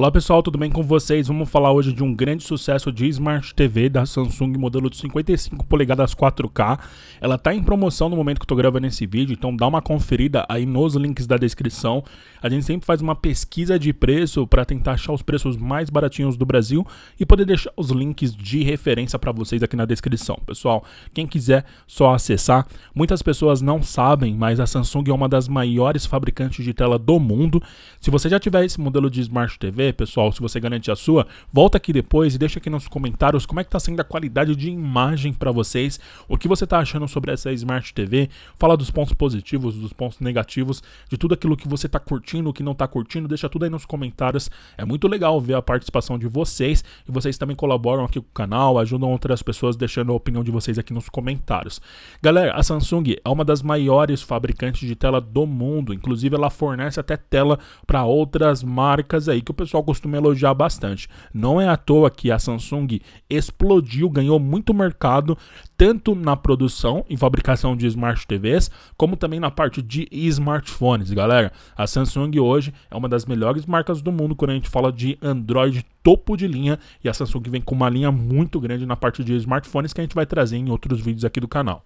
Olá pessoal, tudo bem com vocês? Vamos falar hoje de um grande sucesso de Smart TV da Samsung modelo de 55 polegadas 4K. Ela está em promoção no momento que estou gravando esse vídeo, então dá uma conferida aí nos links da descrição. A gente sempre faz uma pesquisa de preço para tentar achar os preços mais baratinhos do Brasil e poder deixar os links de referência para vocês aqui na descrição. Pessoal, quem quiser só acessar. Muitas pessoas não sabem, mas a Samsung é uma das maiores fabricantes de tela do mundo. Se você já tiver esse modelo de Smart TV, pessoal, se você garante a sua, volta aqui depois e deixa aqui nos comentários como é que tá sendo a qualidade de imagem para vocês, o que você tá achando sobre essa Smart TV, fala dos pontos positivos, dos pontos negativos, de tudo aquilo que você tá curtindo, o que não tá curtindo, deixa tudo aí nos comentários. É muito legal ver a participação de vocês e vocês também colaboram aqui com o canal, ajudam outras pessoas deixando a opinião de vocês aqui nos comentários. Galera, a Samsung é uma das maiores fabricantes de tela do mundo, inclusive ela fornece até tela para outras marcas aí que o pessoal pessoal costuma elogiar bastante. Não é à toa que a Samsung explodiu, ganhou muito mercado, tanto na produção e fabricação de smart TVs, como também na parte de smartphones, galera. A Samsung hoje é uma das melhores marcas do mundo quando a gente fala de Android topo de linha, e a Samsung vem com uma linha muito grande na parte de smartphones que a gente vai trazer em outros vídeos aqui do canal.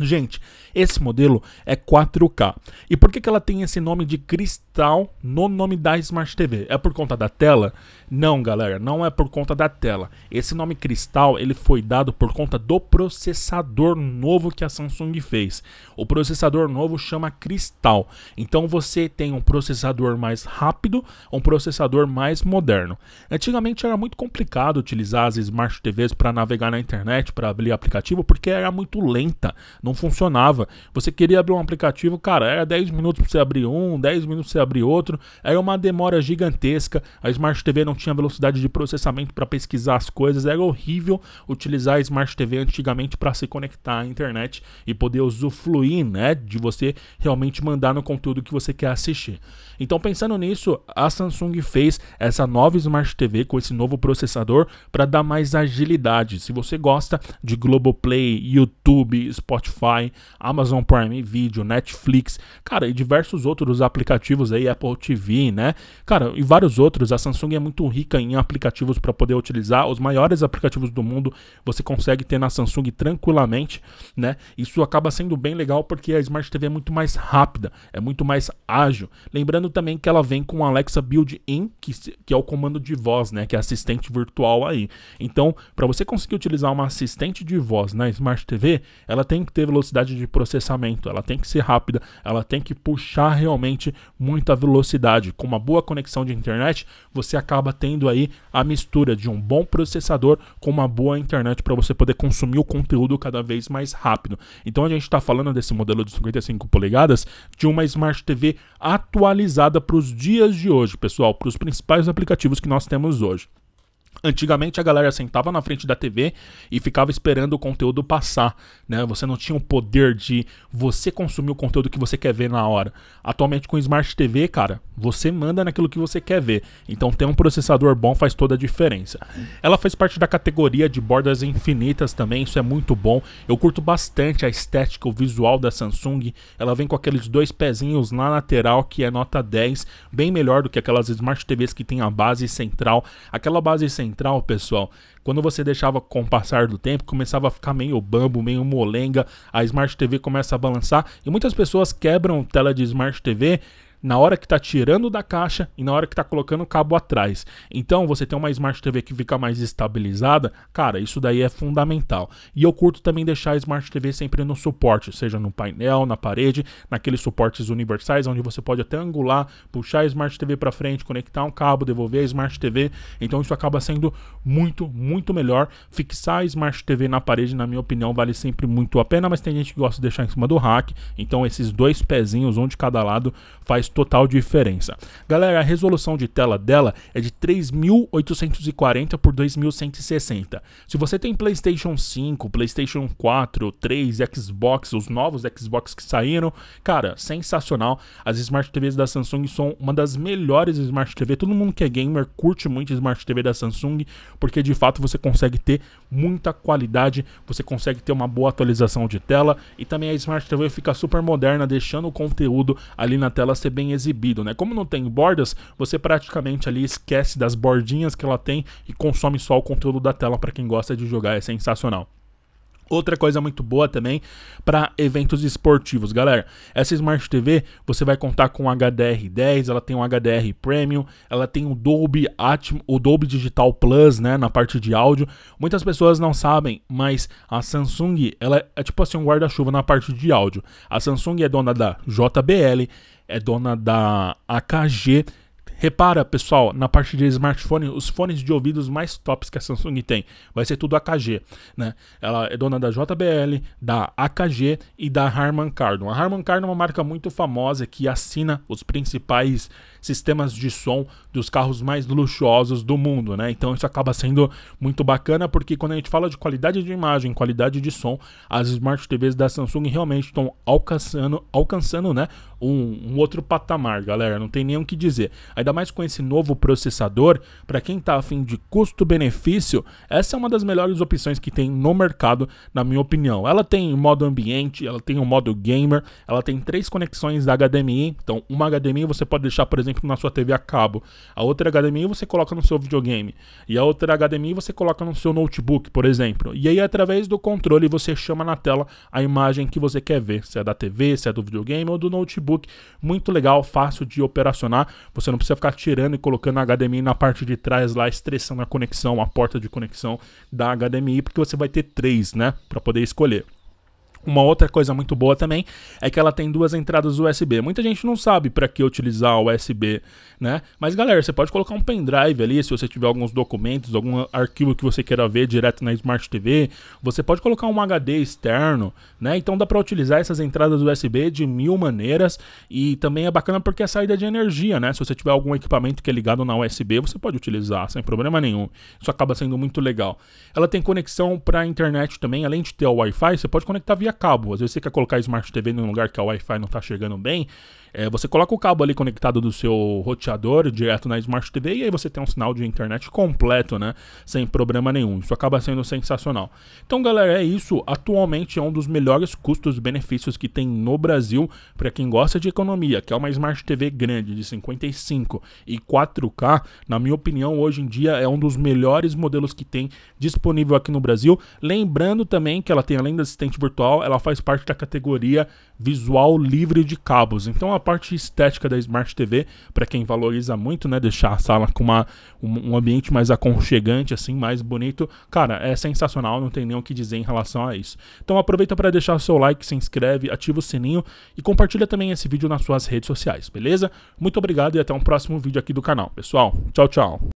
Gente, esse modelo é 4K. E por que, que ela tem esse nome de cristal no nome da Smart TV? É por conta da tela? Não, galera, não é por conta da tela. Esse nome cristal ele foi dado por conta do processador novo que a Samsung fez. O processador novo chama Cristal. Então você tem um processador mais rápido, um processador mais moderno. Antigamente era muito complicado utilizar as Smart TVs para navegar na internet, para abrir aplicativo, porque era muito lenta não funcionava. Você queria abrir um aplicativo, cara, era 10 minutos para você abrir um, 10 minutos para você abrir outro, era uma demora gigantesca. A Smart TV não tinha velocidade de processamento para pesquisar as coisas, era horrível utilizar a Smart TV antigamente para se conectar à internet e poder usufruir, né, de você realmente mandar no conteúdo que você quer assistir. Então, pensando nisso, a Samsung fez essa nova Smart TV com esse novo processador para dar mais agilidade. Se você gosta de Globoplay, YouTube, Spotify, Amazon Prime Video, Netflix, cara, e diversos outros aplicativos aí, Apple TV, né? Cara, e vários outros. A Samsung é muito rica em aplicativos para poder utilizar. Os maiores aplicativos do mundo você consegue ter na Samsung tranquilamente, né? Isso acaba sendo bem legal porque a Smart TV é muito mais rápida, é muito mais ágil. Lembrando também que ela vem com Alexa Build-in, que, que é o comando de voz, né? Que é assistente virtual aí. Então, para você conseguir utilizar uma assistente de voz na Smart TV, ela tem que ter velocidade de processamento, ela tem que ser rápida, ela tem que puxar realmente muita velocidade. Com uma boa conexão de internet, você acaba tendo aí a mistura de um bom processador com uma boa internet para você poder consumir o conteúdo cada vez mais rápido. Então a gente está falando desse modelo de 55 polegadas de uma Smart TV atualizada para os dias de hoje, pessoal, para os principais aplicativos que nós temos hoje. Antigamente a galera sentava na frente da TV e ficava esperando o conteúdo passar, né? Você não tinha o poder de você consumir o conteúdo que você quer ver na hora. Atualmente com Smart TV, cara, você manda naquilo que você quer ver. Então ter um processador bom faz toda a diferença. Ela faz parte da categoria de bordas infinitas também, isso é muito bom. Eu curto bastante a estética, o visual da Samsung. Ela vem com aqueles dois pezinhos na lateral que é nota 10, bem melhor do que aquelas Smart TVs que tem a base central. Aquela base central central, pessoal, quando você deixava com o passar do tempo, começava a ficar meio bambo, meio molenga, a Smart TV começa a balançar e muitas pessoas quebram tela de Smart TV na hora que está tirando da caixa e na hora que está colocando o cabo atrás. Então, você tem uma Smart TV que fica mais estabilizada, cara, isso daí é fundamental. E eu curto também deixar a Smart TV sempre no suporte, seja no painel, na parede, naqueles suportes universais, onde você pode até angular, puxar a Smart TV para frente, conectar um cabo, devolver a Smart TV. Então, isso acaba sendo muito, muito melhor. Fixar a Smart TV na parede, na minha opinião, vale sempre muito a pena, mas tem gente que gosta de deixar em cima do rack. Então, esses dois pezinhos, um de cada lado, faz total diferença. Galera, a resolução de tela dela é de 3840 por 2160. Se você tem PlayStation 5, PlayStation 4, 3, Xbox, os novos Xbox que saíram, cara, sensacional. As Smart TVs da Samsung são uma das melhores Smart TV. Todo mundo que é gamer curte muito Smart TV da Samsung, porque de fato você consegue ter muita qualidade, você consegue ter uma boa atualização de tela e também a Smart TV fica super moderna, deixando o conteúdo ali na tela ser bem exibido, né? Como não tem bordas, você praticamente ali esquece das bordinhas que ela tem e consome só o conteúdo da tela para quem gosta de jogar, é sensacional. Outra coisa muito boa também para eventos esportivos, galera. Essa Smart TV você vai contar com HDR10, ela tem um HDR Premium, ela tem o Dolby Atmos, o Dolby Digital Plus, né, na parte de áudio. Muitas pessoas não sabem, mas a Samsung, ela é tipo assim um guarda-chuva na parte de áudio. A Samsung é dona da JBL, é dona da AKG Repara, pessoal, na parte de smartphone, os fones de ouvidos mais tops que a Samsung tem, vai ser tudo AKG, né? Ela é dona da JBL, da AKG e da Harman Kardon. A Harman Kardon é uma marca muito famosa que assina os principais sistemas de som dos carros mais luxuosos do mundo, né? Então isso acaba sendo muito bacana porque quando a gente fala de qualidade de imagem, qualidade de som, as Smart TVs da Samsung realmente estão alcançando, alcançando, né, um, um outro patamar, galera. Não tem nem o que dizer. Ainda mais com esse novo processador, para quem tá afim de custo-benefício, essa é uma das melhores opções que tem no mercado, na minha opinião. Ela tem modo ambiente, ela tem o um modo gamer, ela tem três conexões da HDMI. Então, uma HDMI você pode deixar, por exemplo, na sua TV a cabo. A outra HDMI você coloca no seu videogame. E a outra HDMI você coloca no seu notebook, por exemplo. E aí, através do controle, você chama na tela a imagem que você quer ver. Se é da TV, se é do videogame ou do notebook. Muito legal, fácil de operacionar. Você não precisa ficar tirando e colocando a HDMI na parte de trás lá, estressando a conexão, a porta de conexão da HDMI, porque você vai ter três, né? Para poder escolher. Uma outra coisa muito boa também é que ela tem duas entradas USB. Muita gente não sabe para que utilizar o USB, né? Mas galera, você pode colocar um pendrive ali se você tiver alguns documentos, algum arquivo que você queira ver direto na Smart TV. Você pode colocar um HD externo, né? Então dá para utilizar essas entradas USB de mil maneiras e também é bacana porque é saída de energia, né? Se você tiver algum equipamento que é ligado na USB, você pode utilizar sem problema nenhum. Isso acaba sendo muito legal. Ela tem conexão para internet também, além de ter o Wi-Fi, você pode conectar via cabo. Às vezes você quer colocar Smart TV num lugar que a Wi-Fi não está chegando bem. É, você coloca o cabo ali conectado do seu roteador direto na Smart TV e aí você tem um sinal de internet completo, né? Sem problema nenhum. Isso acaba sendo sensacional. Então, galera, é isso. Atualmente é um dos melhores custos-benefícios que tem no Brasil para quem gosta de economia, que é uma Smart TV grande de 55 e 4K. Na minha opinião, hoje em dia é um dos melhores modelos que tem disponível aqui no Brasil. Lembrando também que ela tem, além da assistente virtual, ela faz parte da categoria visual livre de cabos. Então, a parte estética da Smart TV, para quem valoriza muito, né, deixar a sala com uma, um, um, ambiente mais aconchegante, assim, mais bonito, cara, é sensacional, não tem nem o que dizer em relação a isso. Então aproveita para deixar o seu like, se inscreve, ativa o sininho e compartilha também esse vídeo nas suas redes sociais, beleza? Muito obrigado e até um próximo vídeo aqui do canal, pessoal. Tchau, tchau.